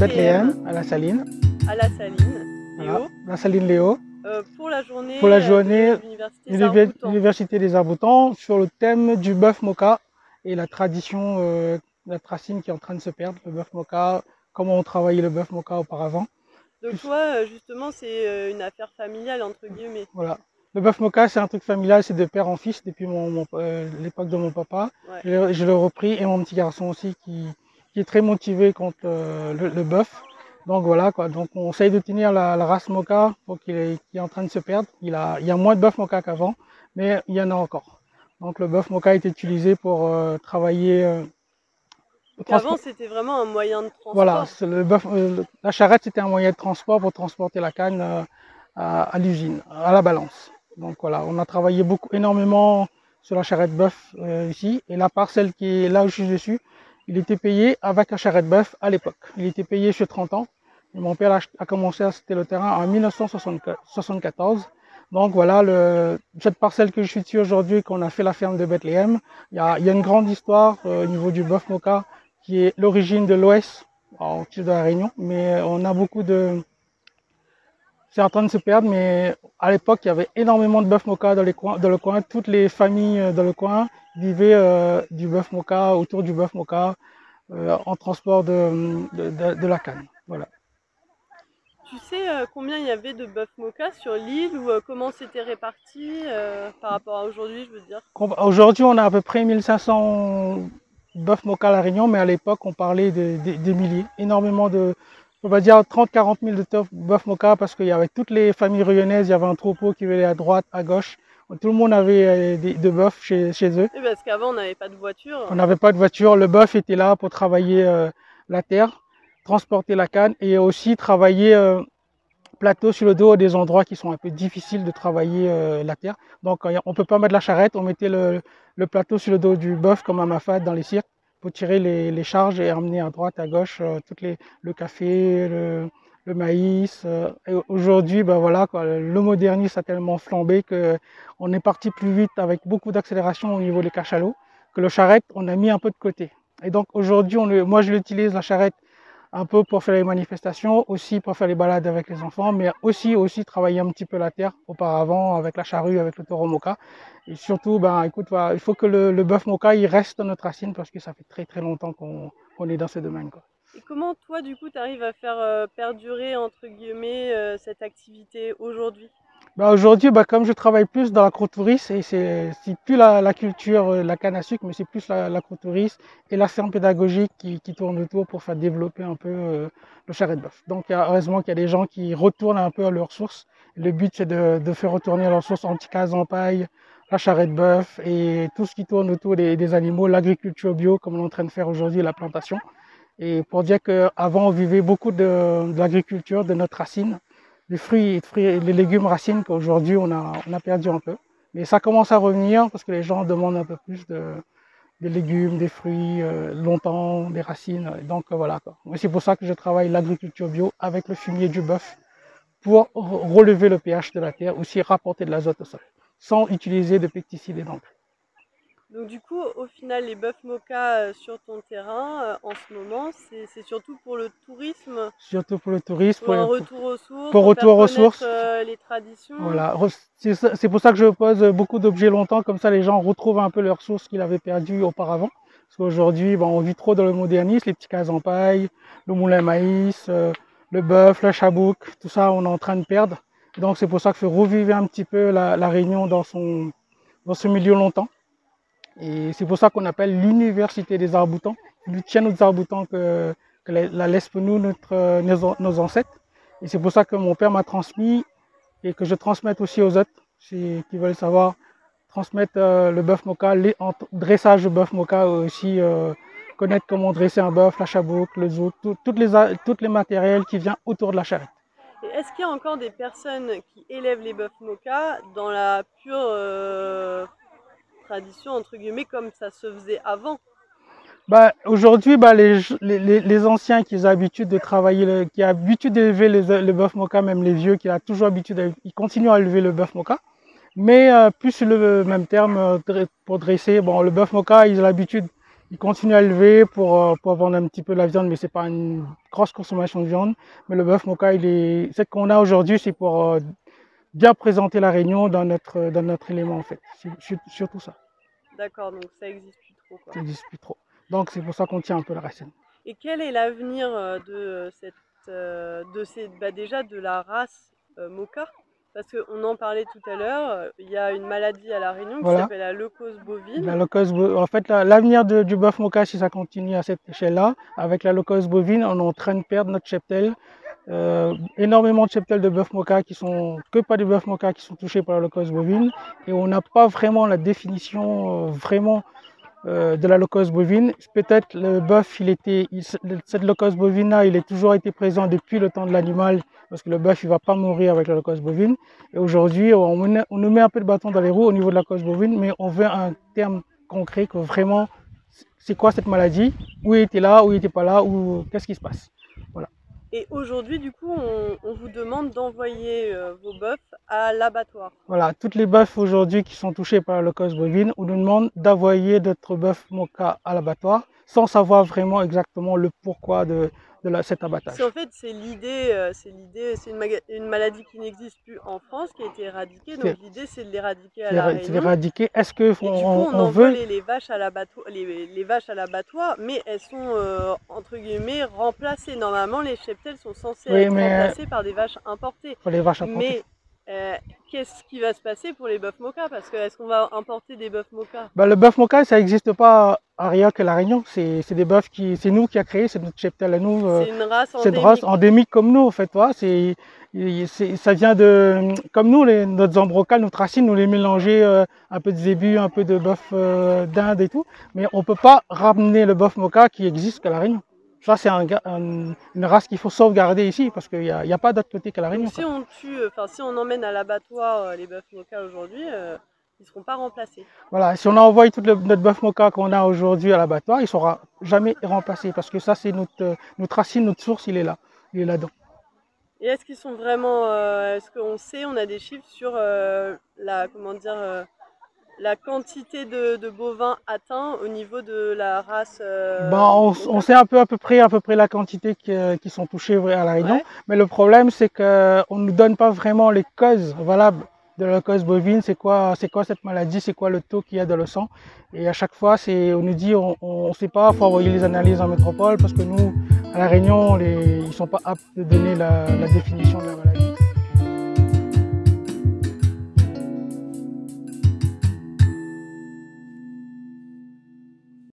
Bethléem, à la Saline. À la Saline. Voilà, la Saline Léo. Euh, pour la journée, Pour la euh, journée, de l'Université des Arts-Boutants sur le thème du bœuf moka et la tradition, euh, la tracine qui est en train de se perdre, le bœuf moka, comment on travaillait le bœuf moka auparavant. Donc toi, euh, justement, c'est euh, une affaire familiale, entre guillemets. Voilà. Le bœuf moka, c'est un truc familial, c'est de père en fils depuis mon, mon- euh, l'époque de mon papa. Ouais. Je l'ai- je l'ai repris et mon petit garçon aussi qui, qui est très motivé contre euh, le, le bœuf. Donc voilà quoi. Donc on essaye de tenir la, la race moka pour qu'il est, est en train de se perdre. Il, a, il y a moins de bœuf moka qu'avant, mais il y en a encore. Donc le bœuf moka est utilisé pour euh, travailler. euh, avant, c'était vraiment un moyen de transport. voilà, le bœuf, euh, la charrette c'était un moyen de transport pour transporter la canne à, à l'usine, à la balance. Donc voilà, on a travaillé beaucoup, énormément sur la charrette bœuf ici. Et la parcelle qui est là où je suis dessus, il était payé avec la charrette bœuf à l'époque. Il était payé sur 30 ans. Mon père a, commencé à acheter le terrain en 1974. Donc voilà, cette parcelle que je suis dessus aujourd'hui, qu'on a fait la ferme de Bethléem, il y a, il y a une grande histoire euh, au niveau du bœuf moka qui est l'origine de l'Ouest, au sud de la Réunion, mais on a beaucoup de... C'est en train de se perdre, mais à l'époque, il y avait énormément de bœuf moka dans, les coins, dans le coin. Toutes les familles euh, dans le coin vivaient euh, du bœuf moka, autour du bœuf moka, euh, en transport de, de, de- de la canne. Voilà. Tu sais euh, combien il y avait de bœuf moka sur l'île ou comment c'était réparti par rapport à aujourd'hui, je veux dire? Aujourd'hui, on a à peu près 1500 bœuf moka à La Réunion, mais à l'époque, on parlait de- de- des milliers. Énormément de, on va dire 30-40 000 de bœuf moka parce qu'il y avait toutes les familles réunionnaises, il y avait un troupeau qui venait à droite, à gauche. Tout le monde avait euh, des, de bœuf chez, chez eux. Oui, parce qu'avant, on n'avait pas de voiture. On n'avait pas de voiture. Le bœuf était là pour travailler euh, la terre, transporter la canne et aussi travailler euh, plateau sur le dos des endroits qui sont un peu difficiles de travailler euh, la terre. Donc on peut pas mettre la charrette, on mettait le, le plateau sur le dos du bœuf comme à Mafat dans les cirques pour tirer les, charges et emmener à droite, à gauche euh, toutes les, le café, le, le maïs. euh. Aujourd'hui, ben voilà, quoi, le modernisme a tellement flambé que on est parti plus vite avec beaucoup d'accélération au niveau des cachalots que le charrette, on a mis un peu de côté. Et donc aujourd'hui, moi je l'utilise la charrette un peu pour faire les manifestations, aussi pour faire les balades avec les enfants, mais aussi aussi travailler un petit peu la terre auparavant avec la charrue, avec le taureau moka. Et surtout, ben écoute, il faut que le, bœuf moka il reste dans notre racine parce que ça fait très très longtemps qu'on qu'on est dans ce domaine. Quoi. Et comment toi, du coup, tu arrives à faire euh, perdurer, entre guillemets, euh, cette activité aujourd'hui? Bah, aujourd'hui, bah, comme je travaille plus dans l'agrotourisme, et c'est plus la, la culture, euh, la canne à sucre, mais c'est plus la- l'agrotourisme et la ferme pédagogique qui, qui tourne autour pour faire développer un peu euh, le charret de bœuf. Donc, heureusement qu'il y a des gens qui retournent un peu à leurs sources. Le but, c'est de, de faire retourner leurs sources anti-case en paille, la charret de bœuf et tout ce qui tourne autour des, des animaux, l'agriculture bio, comme on est en train de faire aujourd'hui, la plantation. Et pour dire qu'avant, on vivait beaucoup de, de l'agriculture, de notre racine, des fruits et, fruits les légumes racines qu'aujourd'hui on a, on a perdu un peu. Mais ça commence à revenir parce que les gens demandent un peu plus de, légumes, des fruits, euh, longtemps, des racines. Donc euh, voilà. Quoi. C'est pour ça que je travaille l'agriculture bio avec le fumier du bœuf pour re- relever le pH de la terre, aussi rapporter de l'azote au sol, sans utiliser de pesticides et d'engrais. Donc du coup, au final, les bœufs moka euh, sur ton terrain, euh, en ce moment, c'est surtout pour le tourisme, Surtout pour le tourisme. pour un retour aux sources, pour retour aux sources. euh, les traditions. Voilà, c'est pour ça que je pose beaucoup d'objets longtemps, comme ça les gens retrouvent un peu leurs sources qu'ils avaient perdues auparavant. Parce qu'aujourd'hui, bon, on vit trop dans le modernisme, les petits cases en paille, le moulin à maïs, euh, le bœuf, le chabouk, tout ça, on est en train de perdre. Donc c'est pour ça que je revivre un petit peu la, la Réunion dans, son, dans ce milieu longtemps. Et c'est pour ça qu'on appelle l'université des arts-boutants, du tien aux arts-boutants que, la, la laisse pour nous, notre, euh, nos, ancêtres. Et c'est pour ça que mon père m'a transmis et que je transmette aussi aux autres si- qui veulent savoir transmettre euh, le bœuf moka, les dressage de bœuf moka aussi, euh, connaître comment dresser un bœuf, la chabouk, le zouk, tout- toutes les, les matériels qui viennent autour de la charrette. Et est-ce qu'il y a encore des personnes qui élèvent les bœufs moka dans la pure tradition, entre guillemets, comme ça se faisait avant Bah, aujourd'hui, bah, les, anciens qui ont l'habitude de travailler, le- qui ont l'habitude d'élever le bœuf moka, même les vieux qui ont toujours l'habitude, ils continuent à élever le bœuf moka. Mais euh, plus le même terme, euh, pour dresser, bon, le bœuf moka, ils ont l'habitude, ils continuent à élever pour, euh, pour vendre un petit peu de la viande, mais c'est pas une grosse consommation de viande. Mais le bœuf moka, il est, ce qu'on a aujourd'hui, c'est pour bien présenter la Réunion dans notre, dans notre élément en fait. Surtout ça. D'accord, donc ça n'existe plus trop. Ça n'existe plus trop. Donc c'est pour ça qu'on tient un peu la racine. Et quel est l'avenir euh, de cette, de ces, bah déjà de la race moka? Parce qu'on en parlait tout à l'heure, euh, il y a une maladie à La Réunion qui s'appelle la leucose bovine. La leucose, en fait, l'avenir du bœuf moka, si ça continue à cette échelle-là, avec la leucose bovine, on est en train de perdre notre cheptel. Euh, énormément de cheptels de bœuf moka qui sont que pas des bœuf moka qui sont touchés par la leucose bovine et on n'a pas vraiment la définition euh, vraiment euh, de la locose bovine. Peut-être le bœuf, il était, cette locose bovine-là, il a toujours été présent depuis le temps de l'animal, parce que le bœuf, il va pas mourir avec la locose bovine. Et aujourd'hui, on, nous met un peu de bâton dans les roues au niveau de la locose bovine, mais on veut un terme concret que vraiment, c'est quoi cette maladie, où il était là, où il était pas là, ou qu'est-ce qui se passe? Et aujourd'hui, du coup, on, vous demande d'envoyer euh, vos bœufs à l'abattoir. Voilà, toutes les bœufs aujourd'hui qui sont touchés par la leucose bovine, on nous demande d'envoyer notre bœuf moka à l'abattoir sans savoir vraiment exactement le pourquoi de, de la, cet abattage. En fait, c'est l'idée, euh, c'est l'idée, c'est une, une, maladie qui n'existe plus en France, qui a été éradiquée. Donc l'idée, c'est de l'éradiquer à la Réunion. C'est l'éradiquer. Est-ce que on, on, on, veut les, vaches à l'abattoir, les, les, vaches à l'abattoir, mais elles sont euh, entre guillemets remplacées. Normalement, les cheptels sont censés être remplacés par des vaches importées. Pour les vaches importées. Mais euh, qu'est-ce qui va se passer pour les bœufs moka Parce que est-ce qu'on va importer des bœufs moka bah, Le bœuf moka, ça n'existe pas à rien que la Réunion. C'est des bœufs qui, c'est nous qui a créé, c'est notre cheptel à nous. Euh, c'est une race endémique. C'est une race endémique comme nous, en fait. C'est, ça vient de, comme nous, les, notre ambrocal, notre racine, nous les mélanger euh, un peu de zébu, un peu de bœuf d'Inde et tout. Mais on peut pas ramener le bœuf moka qui existe qu'à la Réunion. Ça, c'est un, une race qu'il faut sauvegarder ici parce qu'il n'y a, a, pas d'autre côté qu'à la Réunion. si on tue, enfin si on emmène à l'abattoir euh, les bœufs moka aujourd'hui, euh, ils ne seront pas remplacés. Voilà, si on envoie tout le, notre bœuf moka qu'on a aujourd'hui à l'abattoir, il ne sera jamais remplacé parce que ça, c'est notre, notre racine, notre source, il est là, il est là-dedans. Et est-ce qu'ils sont vraiment, euh, est-ce qu'on sait, on a des chiffres sur la, comment dire, la quantité de, bovins atteint au niveau de la race euh, ben, on, sait un peu à peu près à peu près la quantité qui, euh, qui sont touchés à la Réunion, mais le problème c'est qu'on ne nous donne pas vraiment les causes valables de la cause bovine, c'est quoi, c'est quoi cette maladie, c'est quoi le taux qu'il y a dans le sang? Et à chaque fois, c'est, on nous dit, on ne sait pas, faut envoyer les analyses en métropole parce que nous, à la Réunion, les, ils sont pas aptes de donner la, la définition de la maladie.